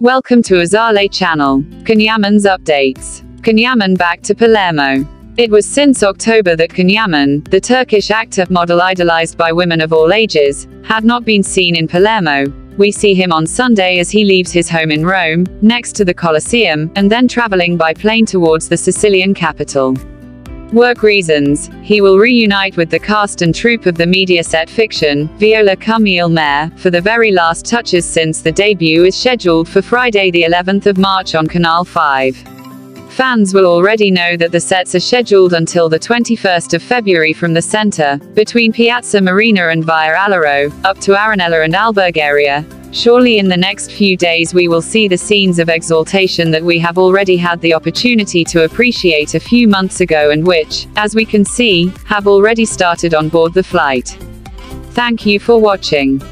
Welcome to Azaleigh channel. Can Yaman's updates. Can Yaman back to Palermo. It was since October that Can Yaman, the Turkish actor model idolized by women of all ages, had not been seen in Palermo. We see him on Sunday as he leaves his home in Rome, next to the Colosseum, and then traveling by plane towards the Sicilian capital. Work reasons, he will reunite with the cast and troupe of the Mediaset fiction, Viola Il Mare, for the very last touches since the debut is scheduled for Friday the 11th of March on Canal 5. Fans will already know that the sets are scheduled until the 21st of February from the center, between Piazza Marina and Via Alloro, up to Arenella and Albergaria, Surely in the next few days we will see the scenes of exaltation that we have already had the opportunity to appreciate a few months ago and which, as we can see, have already started on board the flight. Thank you for watching.